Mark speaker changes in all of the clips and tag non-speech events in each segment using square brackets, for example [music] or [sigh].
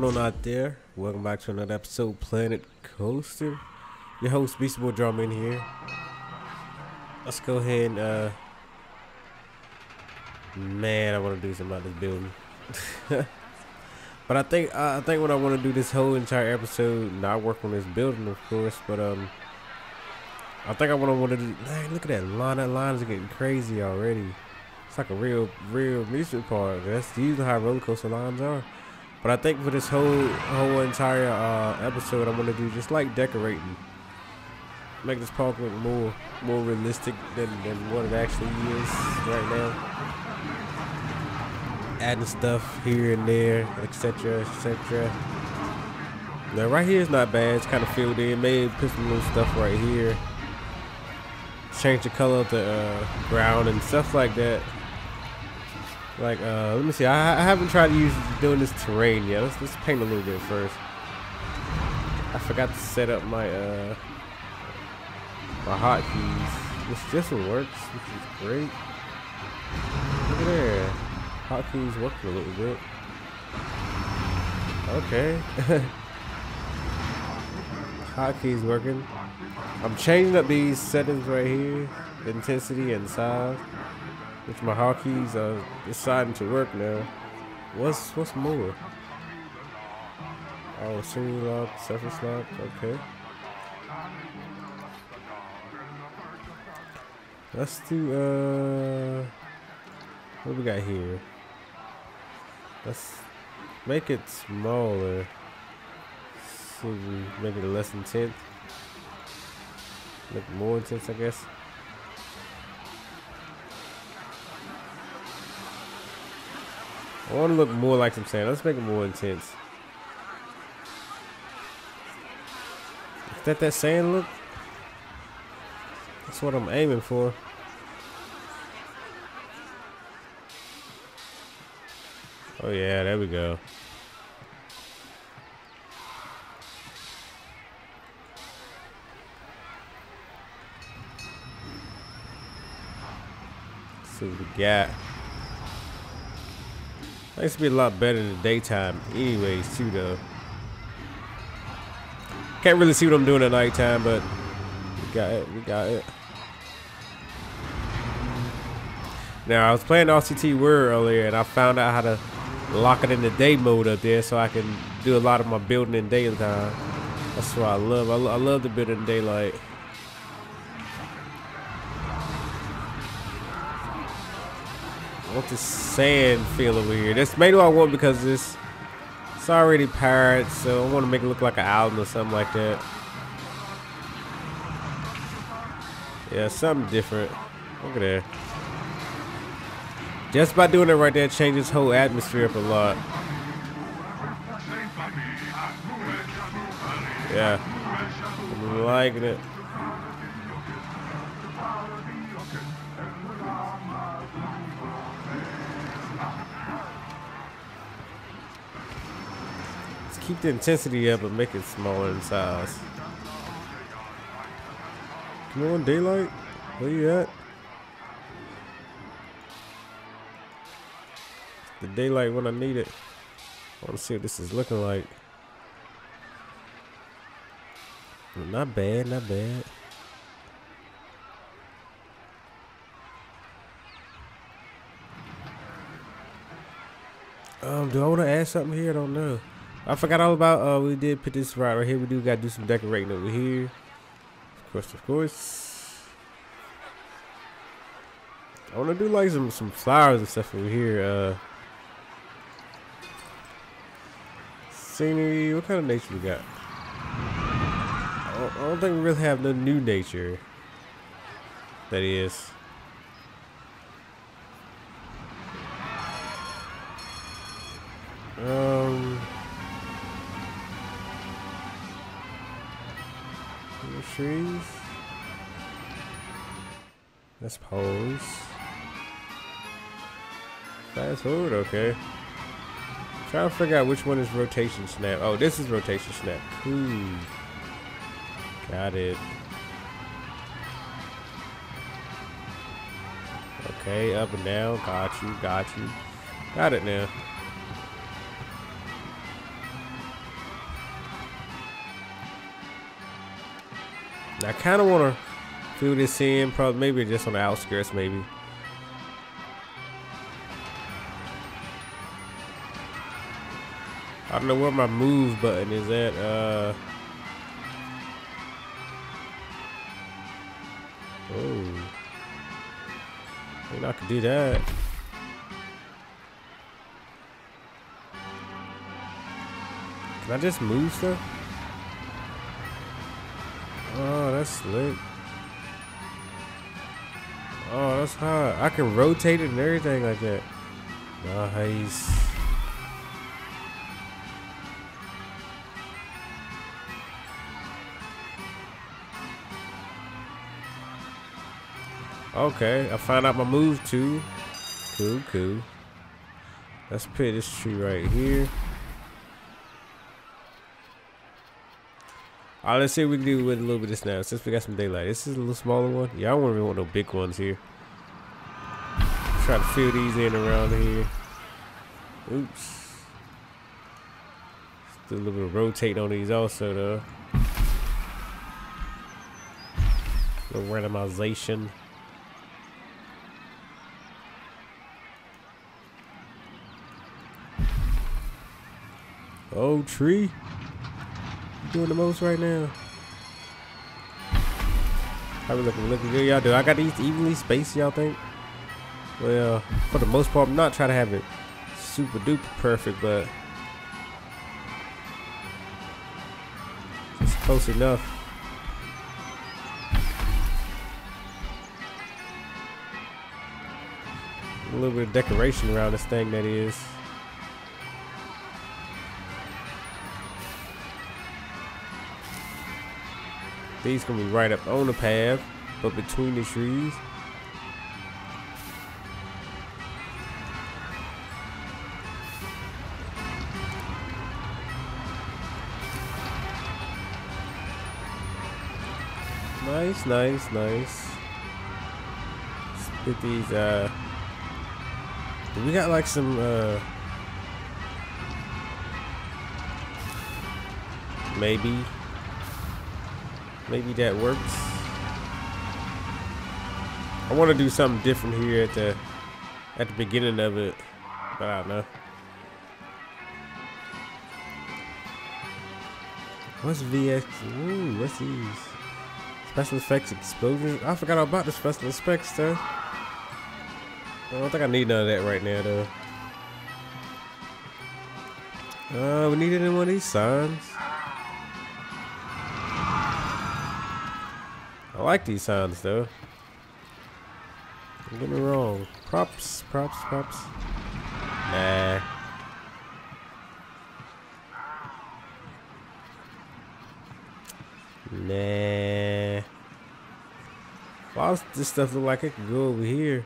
Speaker 1: going on out there? Welcome back to another episode Planet Coaster. Your host Beastie Boy Drumma in here. Let's go ahead and uh man, I want to do something about this building. [laughs] but I think I think what I want to do this whole entire episode, not work on this building, of course, but um, I think I want to want to do. Man, look at that line. That line is getting crazy already. It's like a real, real amusement park. That's usually how roller coaster lines are. But I think for this whole whole entire uh, episode, I'm gonna do just like decorating, make this park look more more realistic than, than what it actually is right now. Adding stuff here and there, etc., etc. Now right here is not bad. It's kind of filled in. Maybe put some little stuff right here. Change the color of the uh, ground and stuff like that. Like, uh, let me see. I, I haven't tried to use doing this terrain yet. Let's, let's paint a little bit first. I forgot to set up my uh my hotkeys, this just works, which is great. Look at there, hotkeys working a little bit. Okay, [laughs] hotkeys working. I'm changing up these settings right here, intensity and size. Which my hotkeys are deciding to work now. What's what's more? Oh, single lock, surface lock, okay. Let's do uh what we got here? Let's make it smaller. So we make it less intense. It more intense I guess. I want to look more like some sand. Let's make it more intense. Is that that sand look? That's what I'm aiming for. Oh yeah, there we go. See what we got. Used to be a lot better in the daytime anyways too though. Can't really see what I'm doing at nighttime, but we got it, we got it. Now I was playing RCT World earlier and I found out how to lock it in the day mode up there so I can do a lot of my building in daytime. That's what I love. I, lo I love the build in daylight. I want this sand feeling weird. That's maybe what I want because it's it's already pirates, so I want to make it look like an island or something like that. Yeah, something different. Look at that. Just by doing it right there changes whole atmosphere up a lot. Yeah. I'm liking it. Keep the intensity up and make it smaller in size. Come on, daylight. Where you at? The daylight when I need it. I want to see what this is looking like. Not bad, not bad. Um, do I want to add something here? I don't know. I forgot all about. Uh, we did put this right right here. We do got to do some decorating over here. Of course, of course. I want to do like some some flowers and stuff over here. Uh, scenery. What kind of nature we got? I don't, I don't think we really have no new nature. That is. trees. Let's pose. Fast forward, okay. I'm trying to figure out which one is rotation snap. Oh, this is rotation snap. Ooh. Got it. Okay, up and down. Got you, got you. Got it now. I kind of want to fill this in, probably maybe just on the outskirts, maybe. I don't know where my move button is at. Uh, oh, maybe I could do that. Can I just move stuff? That's slick. Oh, that's hot. I can rotate it and everything like that. Nice. Okay, I found out my move too. Cool, cool. Let's put this tree right here. Alright, let's see what we can do with a little bit of this now. Since we got some daylight. This is a little smaller one. Yeah, I don't really want no big ones here. Try to fill these in around here. Oops. Do a little bit of rotate on these also though. A little randomization. Oh, tree. Doing the most right now. We looking? Looking good, y'all do. I got these evenly spaced, y'all think? Well, for the most part, I'm not trying to have it super duper perfect, but it's close enough. A little bit of decoration around this thing that is. These gonna be right up on the path, but between the trees. Nice, nice, nice. Let's get these, uh... We got like some, uh... Maybe. Maybe that works. I want to do something different here at the at the beginning of it, but I don't know. What's VX? Ooh, what's these? Special effects explosions. I forgot about the special effects stuff. I don't think I need none of that right now though. Uh, we need it in one of these signs. I like these sounds though. Don't get me wrong. Props, props, props. Nah. Nah. Why does this stuff look like it could go over here?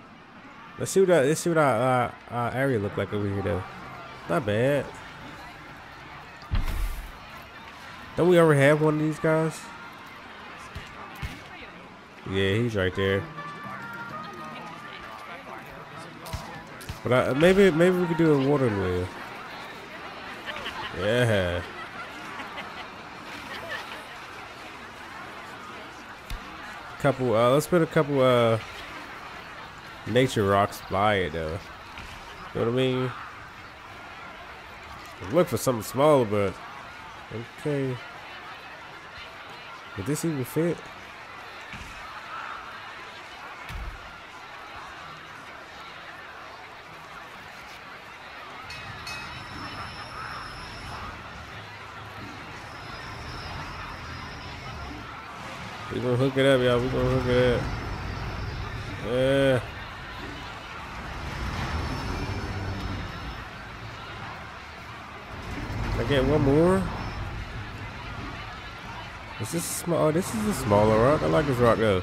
Speaker 1: Let's see what our, let's see what our, our, our area look like over here though. Not bad. Don't we ever have one of these guys? Yeah, he's right there. But I, maybe maybe we could do a water wheel. Yeah. Couple. Uh, let's put a couple uh nature rocks by it though. You know what I mean? Look for something smaller, but okay. Would this even fit? We gonna hook it up, y'all. We gonna hook it up. Yeah. I get one more. Is this small? Oh, this is a smaller rock. I like this rock though.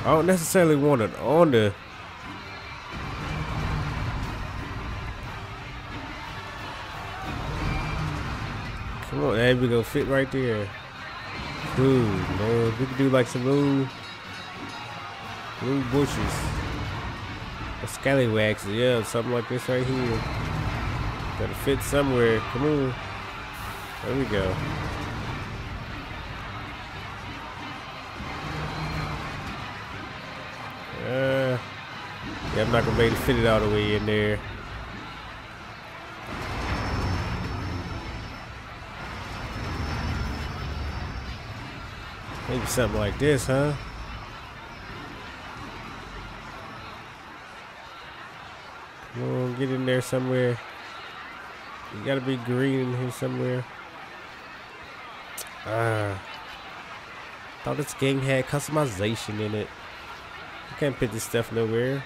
Speaker 1: I don't necessarily want it on the Come on, there we go. Fit right there. Cool, man. We could do like some little, little bushes. Or scallywags, yeah, something like this right here. Gotta fit somewhere. Come on. There we go. Uh, yeah, I'm not gonna be able to fit it all the way in there. Maybe something like this, huh? Come on, get there somewhere. You gotta be green in here somewhere. Ah. Thought this game had customization in it. You can't put this stuff nowhere.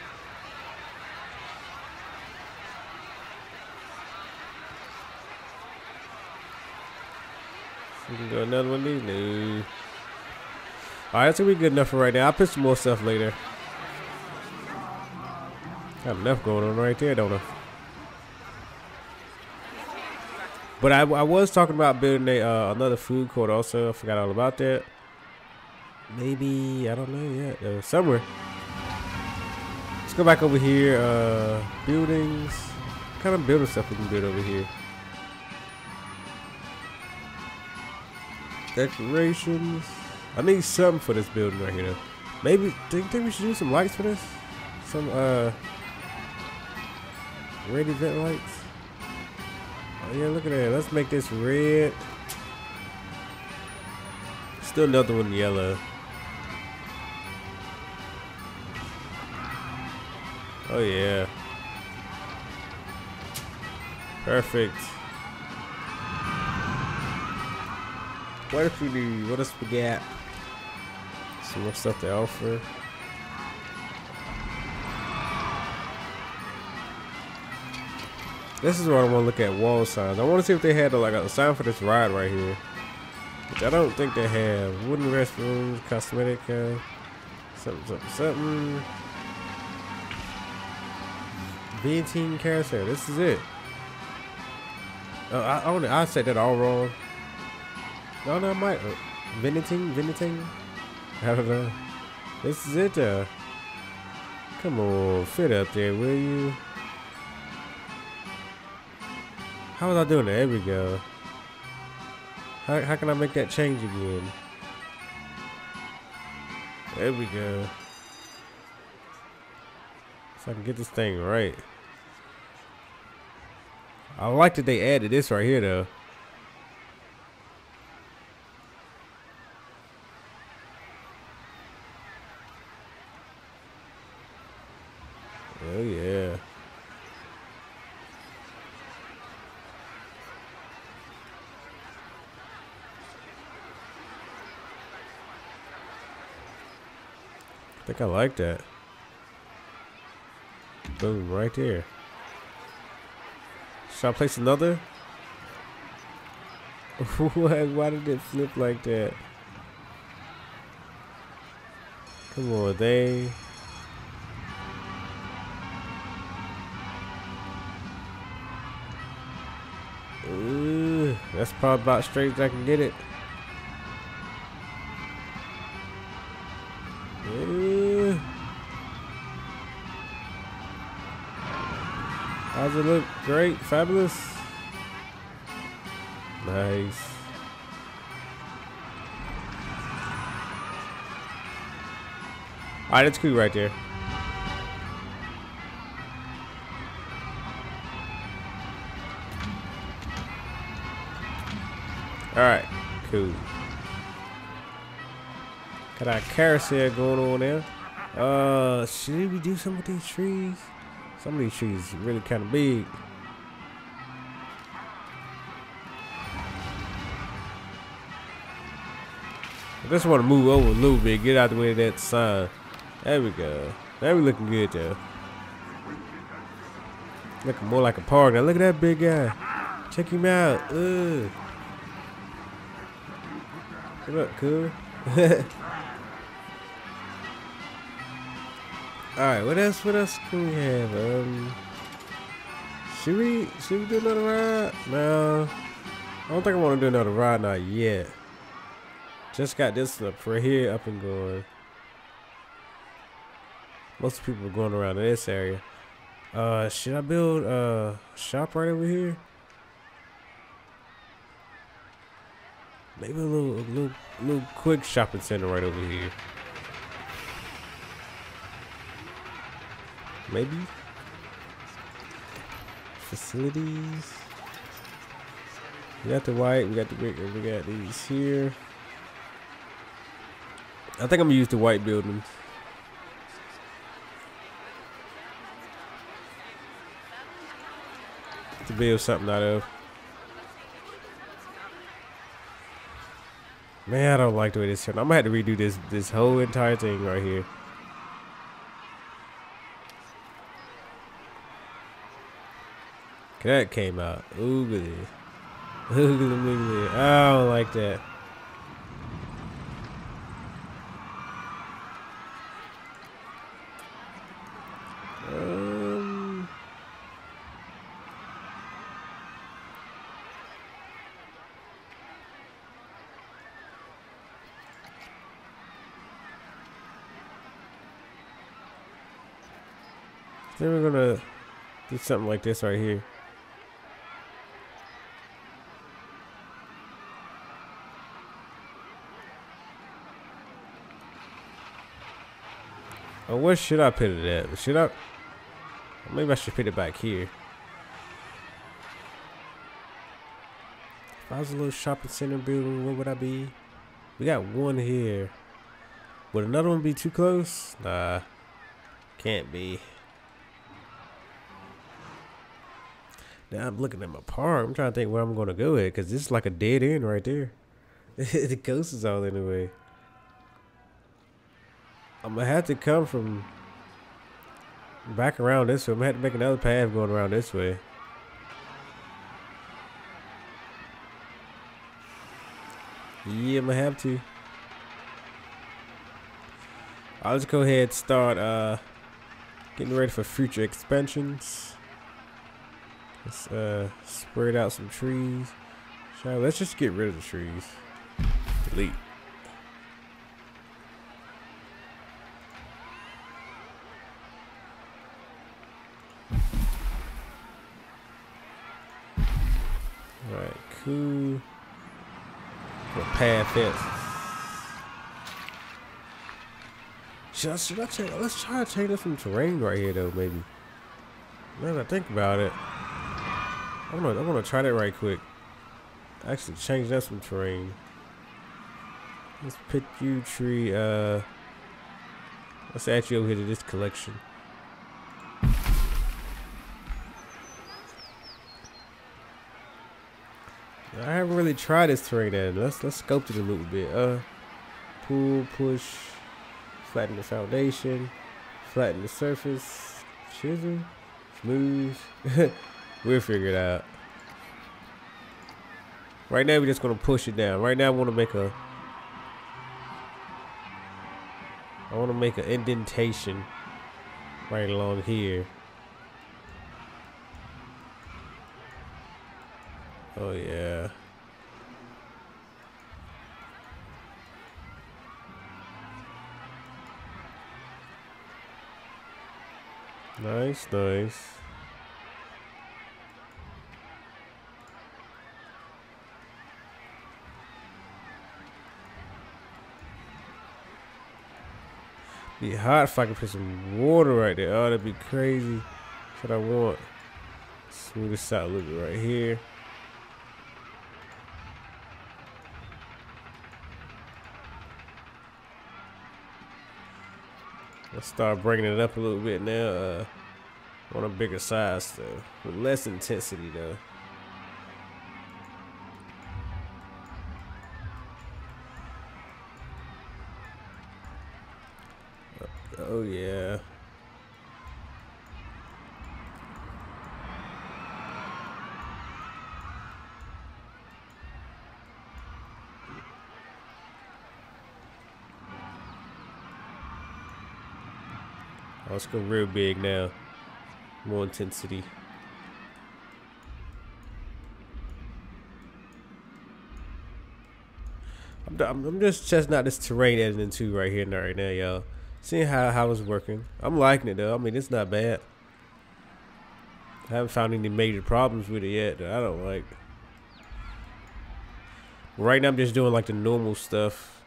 Speaker 1: We can go another one. No. Alright, that's gonna be good enough for right now. I'll put some more stuff later. Got enough going on right there, don't I? But I, I was talking about building a uh, another food court also. I forgot all about that. Maybe, I don't know yet. Uh, somewhere. Let's go back over here. Uh, buildings. What kind of building stuff we can build over here? Decorations. I need something for this building right here. Maybe think, think we should do some lights for this? Some uh red event lights. Yeah, look at that. Let's make this red. Still another one yellow. Oh yeah. Perfect. What if we do? What else we got? Some more stuff to offer. This is what I want to look at wall signs. I want to see if they had like a sign for this ride right here. Which I don't think they have. Wooden restrooms, cosmetic, uh, something, something, something. Venting carousel. This is it. Oh, I, I, I said that all wrong. No, no, I might. Uh, Venting, venting. [laughs] I don't know. This is it. Uh, come on, fit up there, will you? How was I doing it? There we go. How, how can I make that change again? There we go. So I can get this thing right. I like that they added this right here though. Oh yeah. I like that. Boom, right there. Should I place another? [laughs] Why, why did it flip like that? Come on, they. Ooh, that's probably about straight as I can get it. How's it look? Great, fabulous. Nice. All right, it's cool right there. All right, cool. Got our carousel going on there. Uh, should we do some of these trees? Some of these trees really kind of big. I just want to move over a little bit, get out the way of that sign. There we go. Now we looking good though. Looking more like a park. Now look at that big guy. Check him out. Ugh. What up, cool? [laughs] Alright, what else what else can we have? Um Should we should we do another ride? No. I don't think I want to do another ride not yet. Just got this up right here up and going. Most people are going around in this area. Uh, should I build a shop right over here? Maybe a little, a little, little quick shopping center right over here. Maybe facilities. We got the white. We got the big. We got these here. I think I'm gonna use the white buildings. To build something out of. Man, I don't like the way this turned. I'm gonna have to redo this this whole entire thing right here. That came out. Oogly. Oogly moogly. I don't like that. Um, then we're gonna do something like this right here. Oh, where should I put it at? Should I? Maybe I should put it back here. If I was a little shopping center building, what would I be? We got one here. Would another one be too close? Nah. Can't be. Now I'm looking at my park. I'm trying to think where I'm going to go at because this is like a dead end right there. [laughs] the coast is all in the way. I'm gonna have to come from back around this way. I'm gonna have to make another path going around this way. Yeah, I'm gonna have to. I'll just go ahead and start uh, getting ready for future expansions. Let's uh, spread out some trees. Let's just get rid of the trees. Delete. Cool. What path is? Should I, should I? Let's try to change up some terrain right here, though, maybe. Now that I think about it, I'm gonna, I'm gonna try that right quick. Actually, change that some terrain. Let's put you tree. Uh, let's add you over here to this collection. Really tried this terrain yet. Let's let's sculpt it a little bit. Uh, pull, push, flatten the foundation, flatten the surface, chisel, smooth. [laughs] we'll figure it out. Right now, we're just gonna push it down. Right now, I want to make a. I want to make an indentation right along here. Oh yeah. Nice, nice. Be hot if I could put some water right there. Oh, that'd be crazy. That's what I want. Smooth this out a little bit right here. Let's start bringing it up a little bit now. Uh, on a bigger size though, with less intensity though. Oh yeah. Let's go real big now. More intensity. I'm, I'm, just testing out this terrain editing too right here and right now, y'all. Seeing how how it's working. I'm liking it though. I mean, it's not bad. I haven't found any major problems with it yet that I don't like. Right now, I'm just doing like the normal stuff,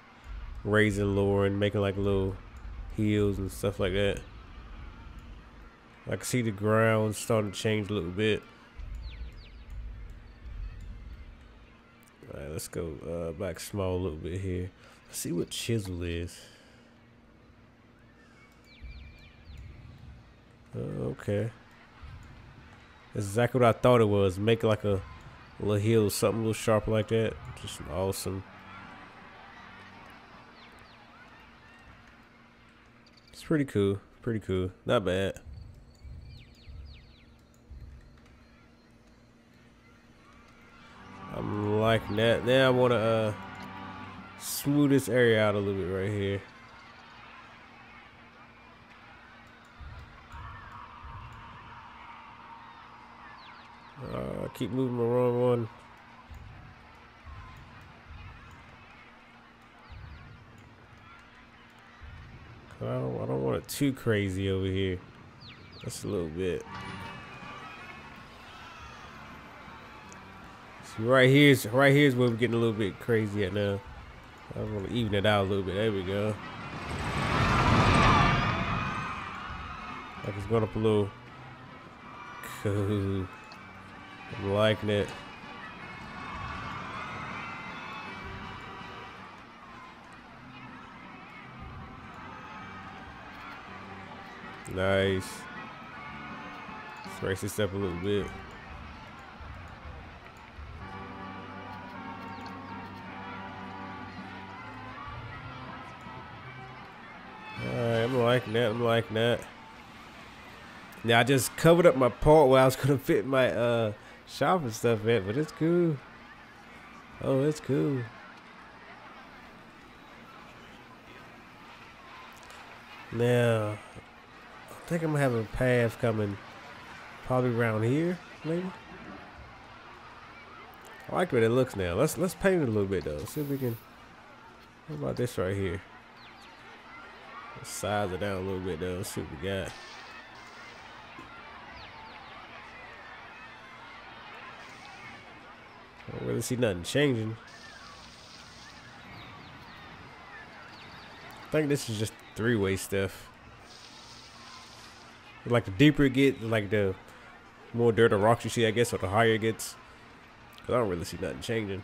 Speaker 1: raising, lowering, making like little hills and stuff like that. I can see the ground starting to change a little bit. Alright, let's go uh, back small a little bit here. Let's see what chisel is. Uh, okay. That's exactly what I thought it was. Make like a little hill, something a little sharp like that. Just awesome. It's pretty cool. Pretty cool. Not bad. Liking that. Now I want to uh, smooth this area out a little bit right here. Uh, keep moving the wrong one. I don't, I don't want it too crazy over here. Just a little bit. Right here's right here's where we're getting a little bit crazy at now. I'm gonna even it out a little bit. There we go. Like it's going up a little. Cool. [laughs] I'm liking it. Nice. Let's raise this up a little bit. Liking that. I'm liking that. Now I just covered up my part where I was gonna fit my uh shop and stuff in, but it's cool. Oh, it's cool. Now, I think I'm gonna have a path coming probably around here, maybe. I like way it looks now. Let's let's paint it a little bit though. See if we can. What about this right here? Size it down a little bit though. Let's See what we got. I don't really see nothing changing. I think this is just three-way stuff. Like the deeper it gets, like the more dirt or rocks you see, I guess, or the higher it gets. Cause I don't really see nothing changing.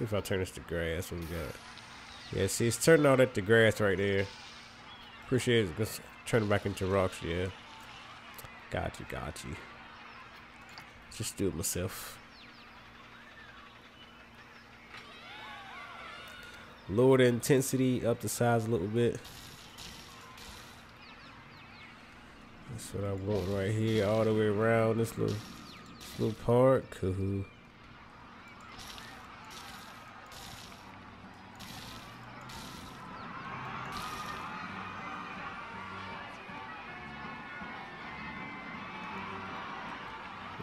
Speaker 1: See if I turn this to grass. What we got? Yeah, see, it's turning out at the grass right there. Appreciate it. Let's turn it back into rocks. Yeah. Got you, got you. Just do it myself. Lower the intensity, up the size a little bit. That's what I want right here, all the way around this little, this little part. Cool.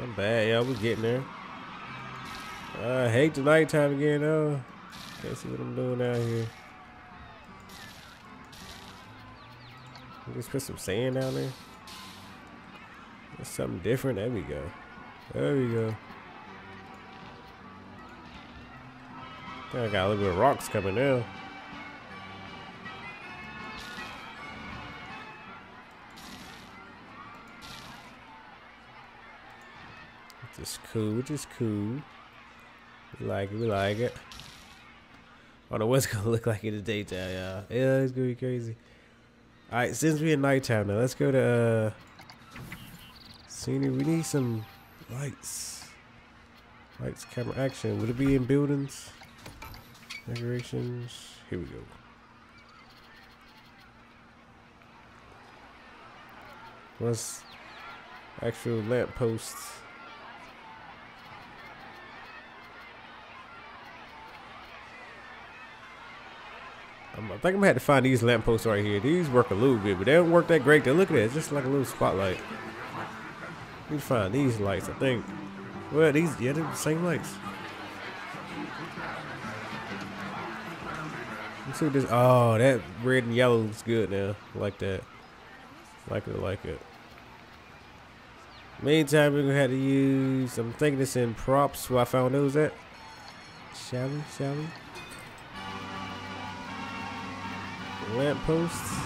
Speaker 1: Not bad, y'all. We getting there. I hate the nighttime again, though. Can't see what I'm doing out here. Let's put some sand down there. There's something different. There we go. There we go. I got a little bit of rocks coming now. Cool, which is cool. We like it, we like it. Don't know what's gonna look like in the daytime, y'all. Yeah, it's gonna be crazy. Alright, since we're in nighttime now, let's go to uh scenery. We need some lights. Lights, camera, action. Would it be in buildings? Decorations. Here we go. What's actual lamp posts? I'm, I think I'm gonna have to find these lampposts right here. These work a little bit, but they don't work that great. They look at it, it's just like a little spotlight. Need to find these lights, I think. Well, these yeah, they're the same lights. Let's see what this. Oh, that red and yellow looks good now. Like that. Like it, like it. Meantime, we're gonna have to use. I'm thinking it's in props. Where I found those at. Shall we? Shall we? Lamp posts.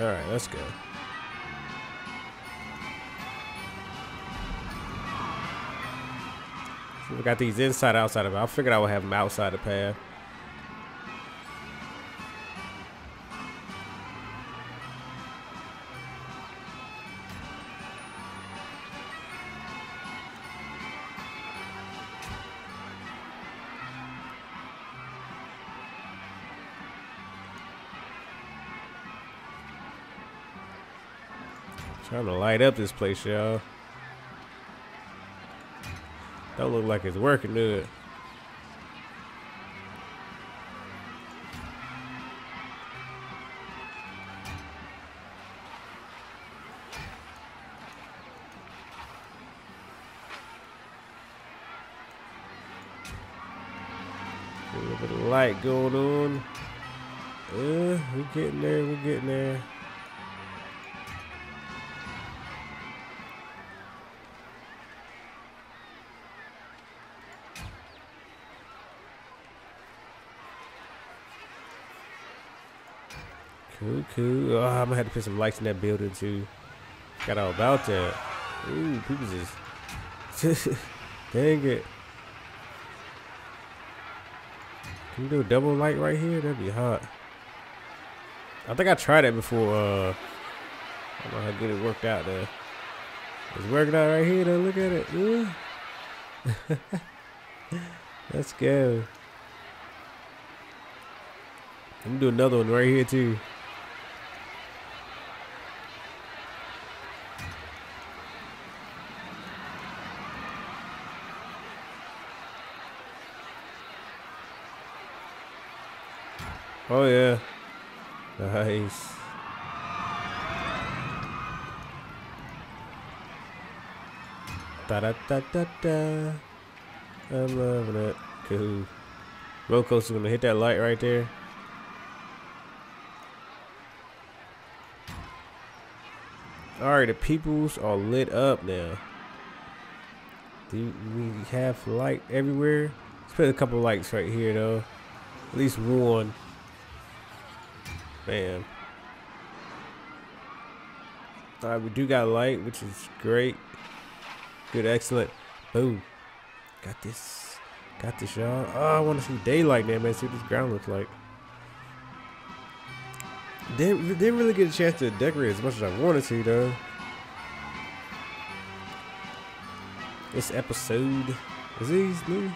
Speaker 1: All right, let's go. So we got these inside, outside of it. I figured I would have them outside the path. Light up this place, y'all. Don't look like it's working, it? A little bit of light going on. Uh, we're getting there, we're getting there. Cool, cool. Oh, I'm gonna have to put some lights in that building too. Got all about that. Ooh, people just. [laughs] Dang it. Can you do a double light right here? That'd be hot. I think I tried it before. Uh, I don't know how good it worked out there. It's working out right here though. Look at it. [laughs] Let's go. I'm gonna do another one right here too. Oh yeah. Nice. Da da da da da. I'm loving it. Cool. Roller coaster gonna hit that light right there. Alright, the peoples are lit up now. Do we have light everywhere? Let's put a couple lights right here though. At least one. Bam. Alright, we do got light, which is great. Good, excellent. Boom. Got this. Got this, y'all. Oh, I want to see daylight now, man. See what this ground looks like. Didn't, didn't really get a chance to decorate as much as I wanted to, though. This episode. Is these new?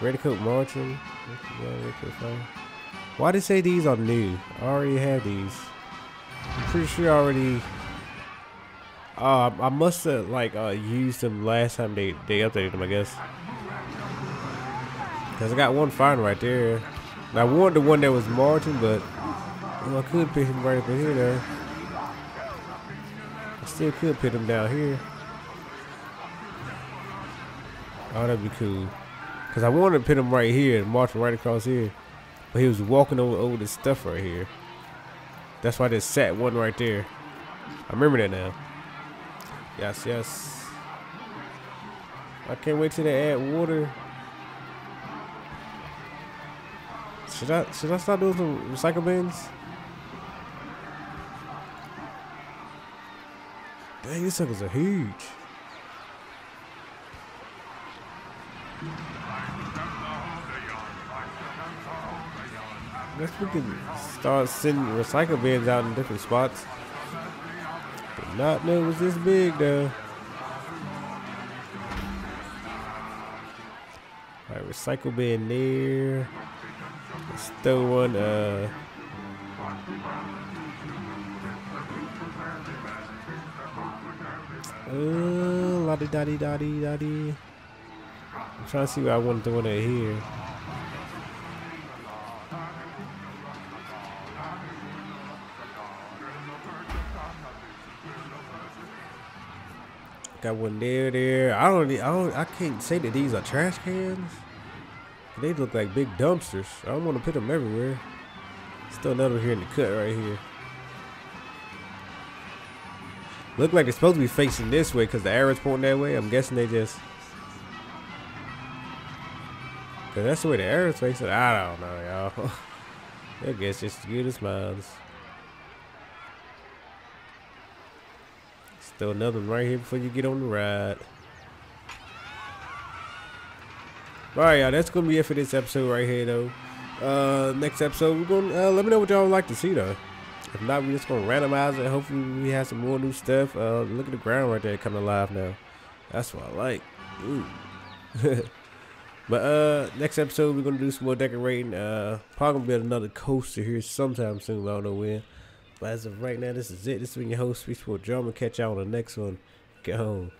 Speaker 1: Redcoat marching. Yeah, Redcoat fire. Why did they say these are new? I already have these. I'm pretty sure I already. Uh, I must have like uh, used them last time they they updated them. I guess. Cause I got one fine right there. And I wanted the one that was marching, but I could put him right up in here. Though. I still could put him down here. Oh, that'd be cool. Cause I wanted to put him right here and march right across here. But he was walking over, over this stuff right here. That's why just sat one right there. I remember that now. Yes, yes. I can't wait till they add water. Should I should I start doing some recycle bins? Dang, these suckers are huge. Guess we can start sending recycle bins out in different spots. Did not know it was this big though. Alright, recycle bin there. Let's throw one uh Uh, la di da di da di da di. I'm trying to see what I want to throw in here. Got one there, there. I don't, I don't, I can't say that these are trash cans. They look like big dumpsters. I don't want to put them everywhere. Still another here in the cut right here. Look like it's supposed to be facing this way because the arrow's pointing that way. I'm guessing they just. Cause that's the way the arrow's facing. I don't know, y'all. [laughs] I guess just as good as. Still another one right here before you get on the ride. Alright, y'all, that's gonna be it for this episode right here, though. Uh, next episode, we're gonna uh, let me know what y'all would like to see, though. If not, we're just gonna randomize it. Hopefully, we have some more new stuff. Uh, look at the ground right there coming alive now. That's what I like. Ooh. [laughs] but uh, next episode, we're gonna do some more decorating. Uh, probably gonna build another coaster here sometime soon. I don't know when. But as of right now, this is it. This has been your host, Beastie Boy Drumma. Catch y'all on the next one. Get home.